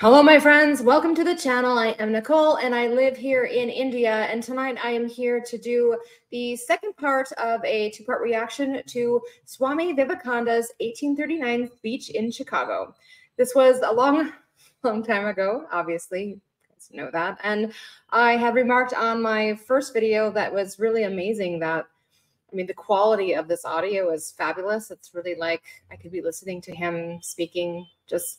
Hello, my friends. Welcome to the channel. I am Nicole and I live here in India. And tonight I am here to do the second part of a two part reaction to Swami Vivekananda's 1839 speech in Chicago. This was a long, long time ago, obviously. You guys know that. And I had remarked on my first video that was really amazing that. I mean, the quality of this audio is fabulous. It's really like I could be listening to him speaking just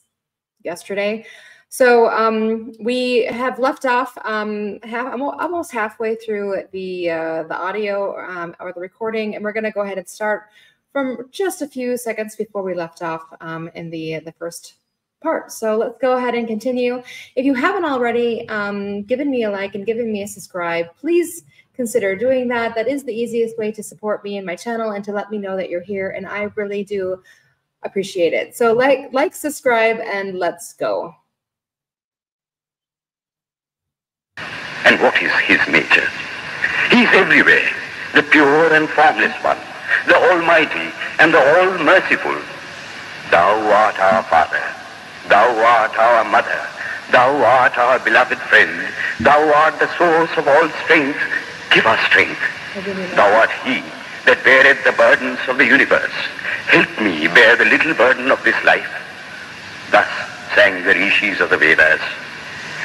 yesterday. So um, we have left off um, half, almost halfway through the uh, the audio um, or the recording, and we're going to go ahead and start from just a few seconds before we left off um, in the the first part. So let's go ahead and continue. If you haven't already um, given me a like and given me a subscribe, please consider doing that. That is the easiest way to support me and my channel and to let me know that you're here. And I really do appreciate it. So like, like, subscribe, and let's go. And what is his nature? He is everywhere, the pure and formless one, the almighty and the all-merciful. Thou art our Father, thou art our Mother, thou art our beloved friend, thou art the source of all strength, give us strength. Thou art he that beareth the burdens of the universe. Help me bear the little burden of this life. Thus sang the rishis of the Vedas.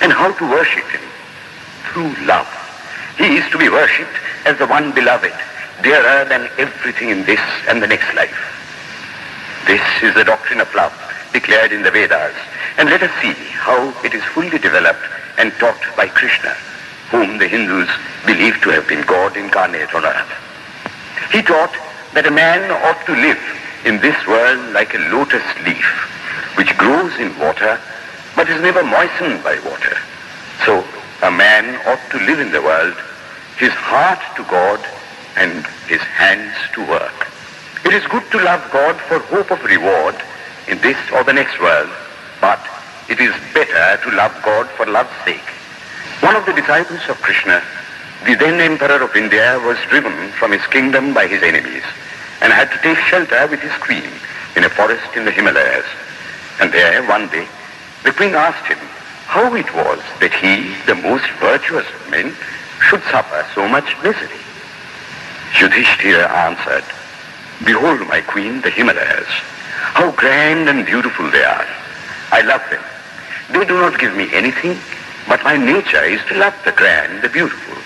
And how to worship him? Through love. He is to be worshipped as the one beloved, dearer than everything in this and the next life. This is the doctrine of love declared in the Vedas. And let us see how it is fully developed and taught by Krishna, whom the Hindus believe to have been God incarnate on earth. He taught that a man ought to live in this world like a lotus leaf, which grows in water but is never moistened by water. So a man ought to live in the world, his heart to God and his hands to work. It is good to love God for hope of reward in this or the next world, but it is better to love God for love's sake. One of the disciples of Krishna the then Emperor of India was driven from his kingdom by his enemies and had to take shelter with his queen in a forest in the Himalayas. And there, one day, the queen asked him how it was that he, the most virtuous of men, should suffer so much misery. Yudhishthira answered, Behold, my queen, the Himalayas. How grand and beautiful they are. I love them. They do not give me anything, but my nature is to love the grand, the beautiful.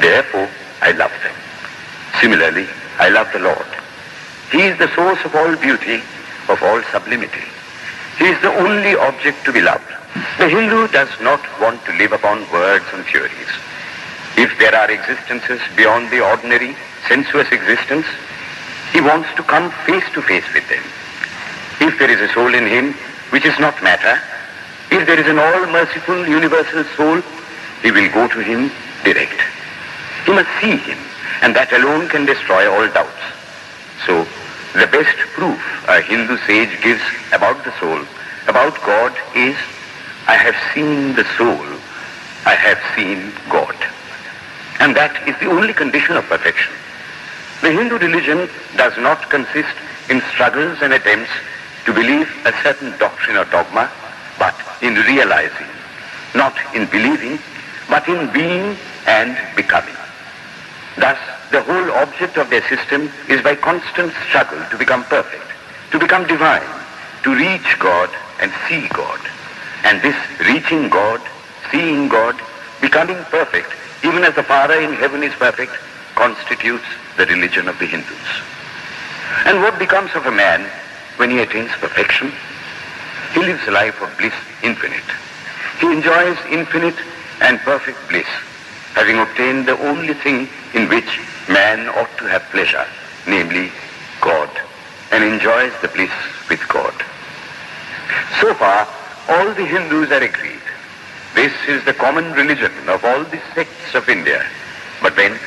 Therefore, I love them. Similarly, I love the Lord. He is the source of all beauty, of all sublimity. He is the only object to be loved. The Hindu does not want to live upon words and theories. If there are existences beyond the ordinary, sensuous existence, he wants to come face to face with them. If there is a soul in him which is not matter, if there is an all-merciful universal soul, he will go to him direct. He must see him, and that alone can destroy all doubts. So, the best proof a Hindu sage gives about the soul, about God, is, I have seen the soul, I have seen God. And that is the only condition of perfection. The Hindu religion does not consist in struggles and attempts to believe a certain doctrine or dogma, but in realizing, not in believing, but in being and becoming. Thus, the whole object of their system is by constant struggle to become perfect, to become divine, to reach God and see God. And this reaching God, seeing God, becoming perfect, even as the Father in heaven is perfect, constitutes the religion of the Hindus. And what becomes of a man when he attains perfection? He lives a life of bliss infinite. He enjoys infinite and perfect bliss having obtained the only thing in which man ought to have pleasure, namely God, and enjoys the bliss with God. So far, all the Hindus are agreed. This is the common religion of all the sects of India. But then,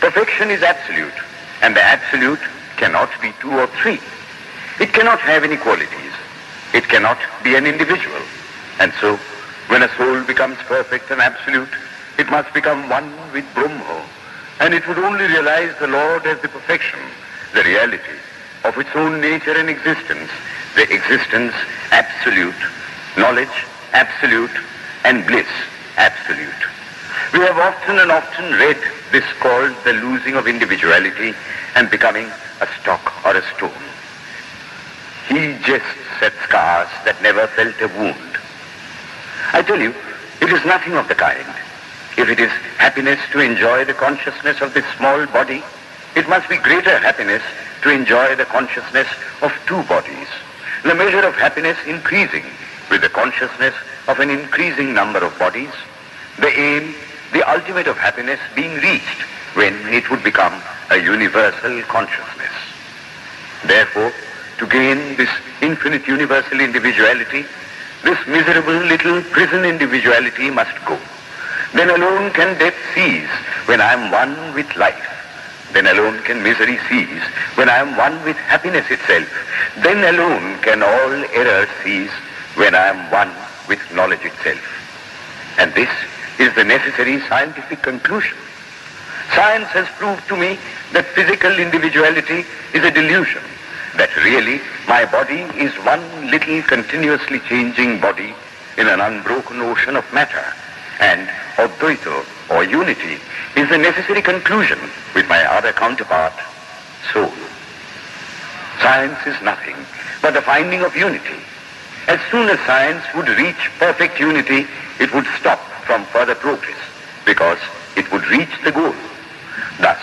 perfection is absolute, and the absolute cannot be two or three. It cannot have any qualities. It cannot be an individual. And so, when a soul becomes perfect and absolute, it must become one with Brahma, and it would only realize the Lord as the perfection, the reality of its own nature and existence, the existence absolute, knowledge absolute and bliss absolute. We have often and often read this called the losing of individuality and becoming a stock or a stone. He jests at scars that never felt a wound. I tell you, it is nothing of the kind. If it is happiness to enjoy the consciousness of this small body, it must be greater happiness to enjoy the consciousness of two bodies. The measure of happiness increasing with the consciousness of an increasing number of bodies. The aim, the ultimate of happiness being reached when it would become a universal consciousness. Therefore, to gain this infinite universal individuality, this miserable little prison individuality must go. Then alone can death cease when I am one with life. Then alone can misery cease when I am one with happiness itself. Then alone can all error cease when I am one with knowledge itself. And this is the necessary scientific conclusion. Science has proved to me that physical individuality is a delusion that really my body is one little continuously changing body in an unbroken ocean of matter. And Advaita, or unity, is the necessary conclusion with my other counterpart, soul. Science is nothing but the finding of unity. As soon as science would reach perfect unity, it would stop from further progress because it would reach the goal. Thus,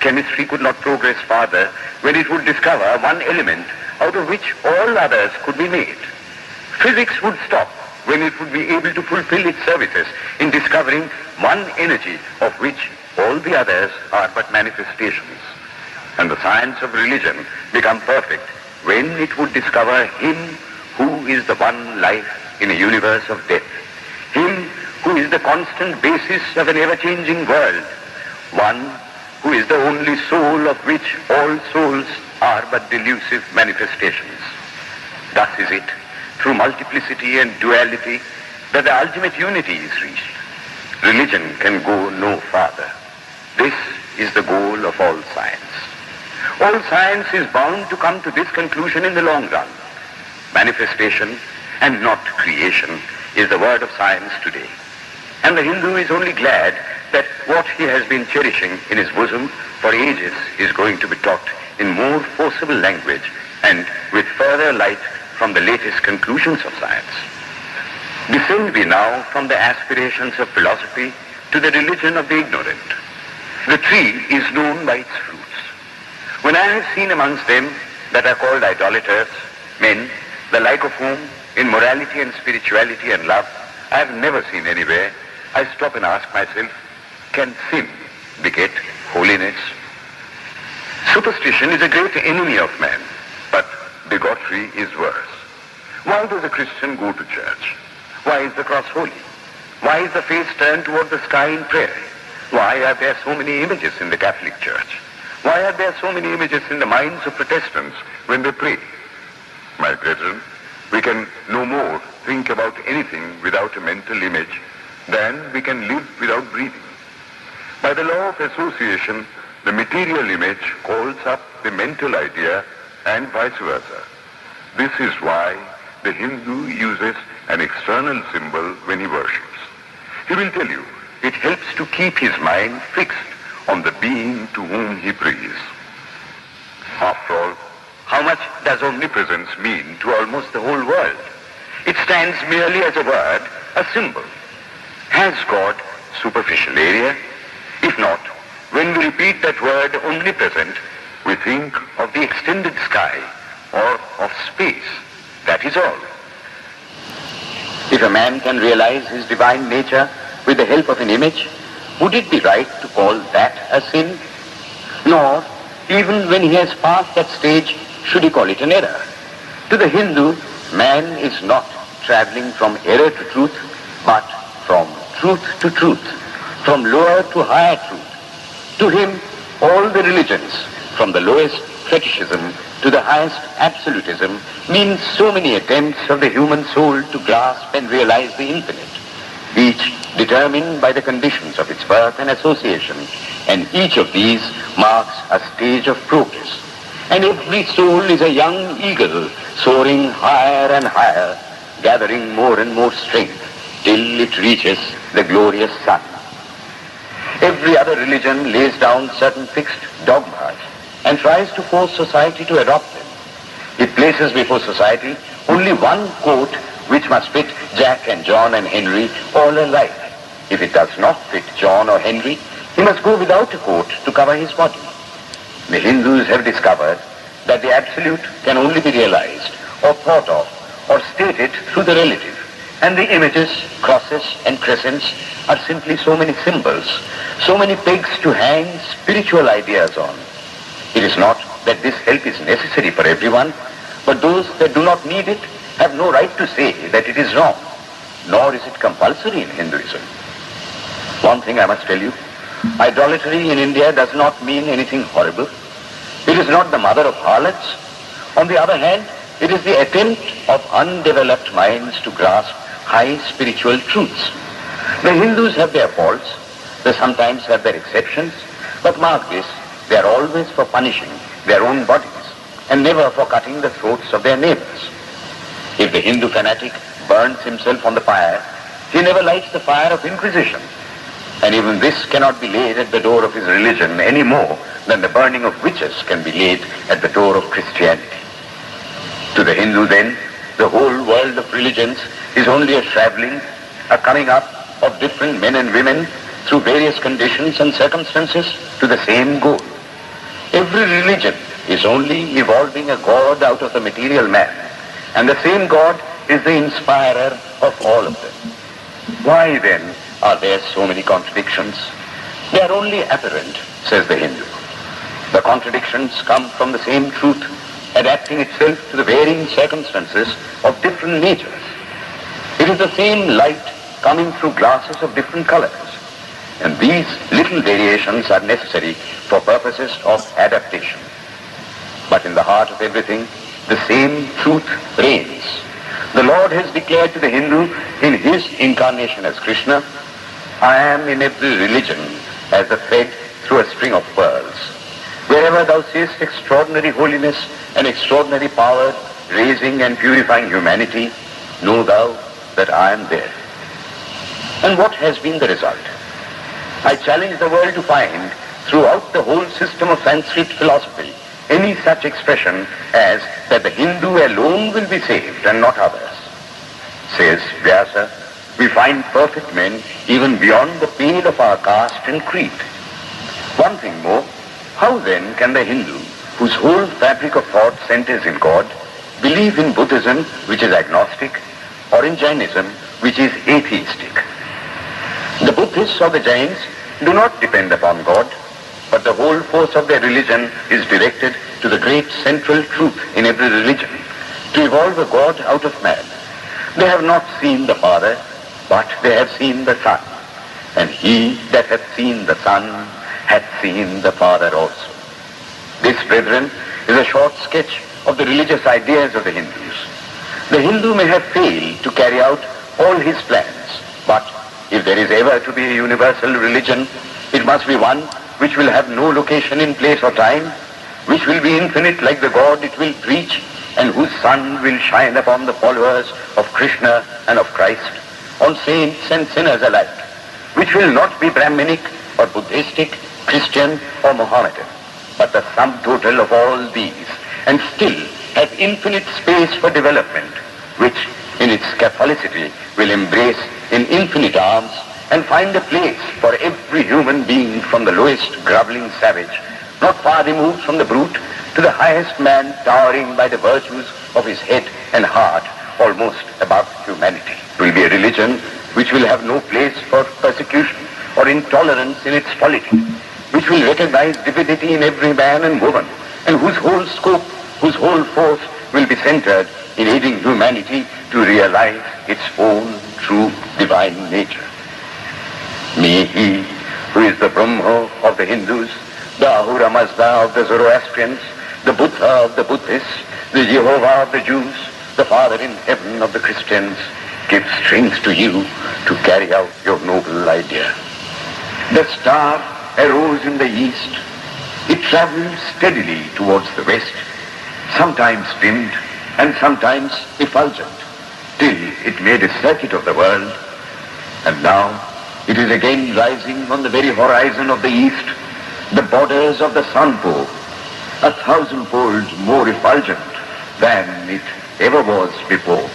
chemistry could not progress farther when it would discover one element out of which all others could be made. Physics would stop when it would be able to fulfill its services in discovering one energy of which all the others are but manifestations. And the science of religion become perfect when it would discover him who is the one life in a universe of death, him who is the constant basis of an ever-changing world, one who is the only soul of which all souls are but delusive manifestations. Thus is it, through multiplicity and duality, that the ultimate unity is reached. Religion can go no farther. This is the goal of all science. All science is bound to come to this conclusion in the long run. Manifestation and not creation is the word of science today. And the Hindu is only glad that what he has been cherishing in his bosom for ages is going to be taught in more forcible language and with further light from the latest conclusions of science. Descend we now from the aspirations of philosophy to the religion of the ignorant. The tree is known by its fruits. When I have seen amongst them that are called idolaters, men, the like of whom in morality and spirituality and love I have never seen anywhere, I stop and ask myself, can sin beget holiness? Superstition is a great enemy of man, bigotry is worse. Why does a Christian go to church? Why is the cross holy? Why is the face turned toward the sky in prayer? Why are there so many images in the Catholic Church? Why are there so many images in the minds of Protestants when they pray? My brethren, we can no more think about anything without a mental image than we can live without breathing. By the law of association, the material image calls up the mental idea and vice versa. This is why the Hindu uses an external symbol when he worships. He will tell you it helps to keep his mind fixed on the being to whom he prays. After all, how much does omnipresence mean to almost the whole world? It stands merely as a word, a symbol. Has God superficial area? If not, when we repeat that word omnipresent, we think of the extended sky or of space. That is all. If a man can realize his divine nature with the help of an image, would it be right to call that a sin? Nor, even when he has passed that stage, should he call it an error. To the Hindu, man is not traveling from error to truth, but from truth to truth, from lower to higher truth. To him, all the religions, from the lowest fetishism to the highest absolutism, means so many attempts of the human soul to grasp and realize the infinite, each determined by the conditions of its birth and association, and each of these marks a stage of progress. And every soul is a young eagle soaring higher and higher, gathering more and more strength till it reaches the glorious sun. Every other religion lays down certain fixed dogmas and tries to force society to adopt them. It places before society only one coat which must fit Jack and John and Henry all alike. If it does not fit John or Henry, he must go without a coat to cover his body. The Hindus have discovered that the absolute can only be realized or thought of or stated through the relative. And the images, crosses and crescents are simply so many symbols, so many pegs to hang spiritual ideas on. It is not that this help is necessary for everyone, but those that do not need it have no right to say that it is wrong, nor is it compulsory in Hinduism. One thing I must tell you, idolatry in India does not mean anything horrible. It is not the mother of harlots. On the other hand, it is the attempt of undeveloped minds to grasp high spiritual truths. The Hindus have their faults. They sometimes have their exceptions. But mark this, they are always for punishing their own bodies and never for cutting the throats of their neighbors. If the Hindu fanatic burns himself on the fire, he never lights the fire of inquisition. And even this cannot be laid at the door of his religion any more than the burning of witches can be laid at the door of Christianity. To the Hindu then, the whole world of religions is only a traveling, a coming up of different men and women through various conditions and circumstances to the same goal. Every religion is only evolving a God out of the material man, and the same God is the inspirer of all of them. Why then are there so many contradictions? They are only apparent, says the Hindu. The contradictions come from the same truth adapting itself to the varying circumstances of different natures. It is the same light coming through glasses of different colors. And these little variations are necessary for purposes of adaptation. But in the heart of everything, the same truth reigns. The Lord has declared to the Hindu in his incarnation as Krishna, I am in every religion as a thread through a string of pearls. Wherever thou seest extraordinary holiness and extraordinary power raising and purifying humanity, know thou that I am there. And what has been the result? I challenge the world to find throughout the whole system of Sanskrit philosophy any such expression as that the Hindu alone will be saved and not others. Says Vyasa, we find perfect men even beyond the pale of our caste and creed. One thing more, how then can the Hindu, whose whole fabric of thought centers in God, believe in Buddhism, which is agnostic, or in Jainism, which is atheistic? Buddhists or the Jains do not depend upon God, but the whole force of their religion is directed to the great central truth in every religion, to evolve a God out of man. They have not seen the Father, but they have seen the Son. And he that hath seen the Son hath seen the Father also. This, brethren, is a short sketch of the religious ideas of the Hindus. The Hindu may have failed to carry out all his plans, but if there is ever to be a universal religion, it must be one which will have no location in place or time, which will be infinite like the God it will preach, and whose sun will shine upon the followers of Krishna and of Christ, on saints and sinners alike, which will not be Brahminic or Buddhistic, Christian or Mohammedan, but the sum total of all these, and still have infinite space for development, which in its Catholicity will embrace in infinite arms and find a place for every human being from the lowest groveling savage, not far removed from the brute, to the highest man towering by the virtues of his head and heart almost above humanity. It will be a religion which will have no place for persecution or intolerance in its polity, which will recognize divinity in every man and woman, and whose whole scope, whose whole force will be centered in aiding humanity to realize its own true divine nature. May he, who is the Brahma of the Hindus, the Ahura Mazda of the Zoroastrians, the Buddha of the Buddhists, the Jehovah of the Jews, the Father in heaven of the Christians, give strength to you to carry out your noble idea. The star arose in the east. It traveled steadily towards the west, sometimes dimmed and sometimes effulgent. till it made a circuit of the world, and now it is again rising on the very horizon of the east, the borders of the Sanpo, a thousandfold more effulgent than it ever was before.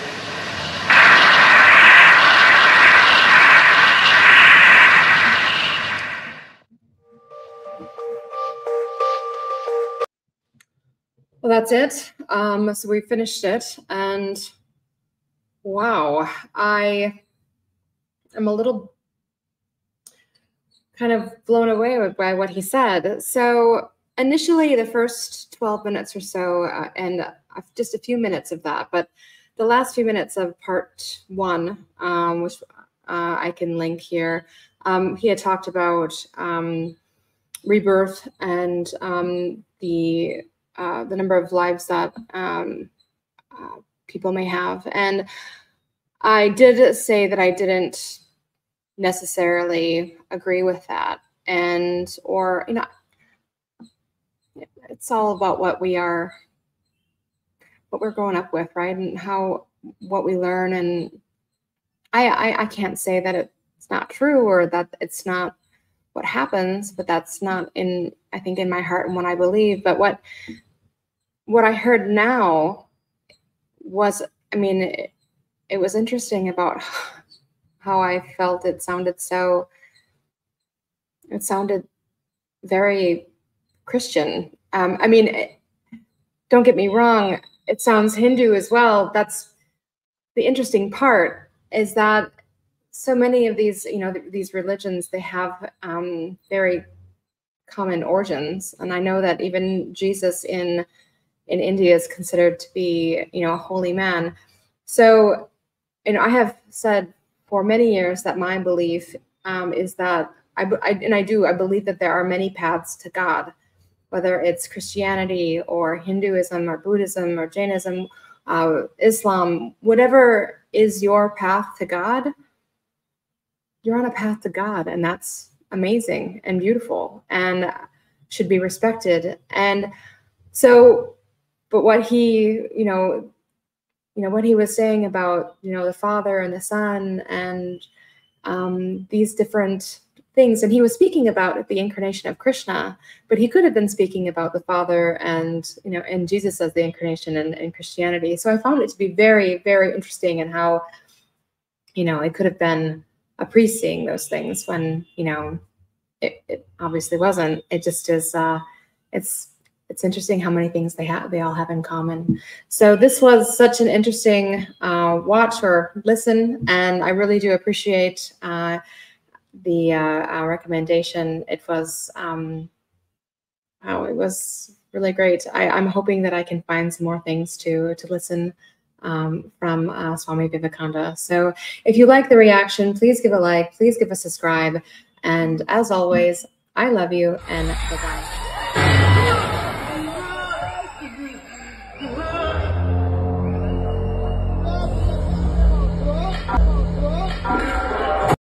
That's it. Um, so we finished it, and wow, I am a little kind of blown away by what he said. So initially, the first 12 minutes or so, uh, and just a few minutes of that, but the last few minutes of part one, um, which uh, I can link here, um, he had talked about um, rebirth and um, the uh, the number of lives that um, uh, people may have. And I did say that I didn't necessarily agree with that. And, or, you know, it's all about what we are, what we're growing up with, right? And how, what we learn. And I, I, I can't say that it's not true or that it's not what happens, but that's not in, I think, in my heart and what I believe. But what what I heard now was, I mean, it, it was interesting about how I felt. It sounded so, it sounded very Christian. Um, I mean, it, don't get me wrong, it sounds Hindu as well. That's the interesting part is that so many of these, you know, these religions, they have um, very common origins. And I know that even Jesus in in India is considered to be, you know, a holy man. So, you know, I have said for many years that my belief um, is that I, I, and I do, I believe that there are many paths to God, whether it's Christianity or Hinduism or Buddhism or Jainism, uh, Islam, whatever is your path to God, you're on a path to God, and that's amazing and beautiful and should be respected. And so but what he you know you know what he was saying about you know the father and the son and um, these different things and he was speaking about the incarnation of krishna but he could have been speaking about the father and you know and jesus as the incarnation in, in christianity. So i found it to be very very interesting and in how you know it could have been a priest seeing those things when you know it, it obviously wasn't. It just is uh it's it's interesting how many things they have they all have in common so this was such an interesting uh, watch or listen and i really do appreciate uh, the uh, recommendation it was um, wow it was really great I, i'm hoping that i can find some more things to to listen um, from uh, Swami Vivekananda. So if you like the reaction, please give a like, please give a subscribe. And as always, I love you and bye-bye.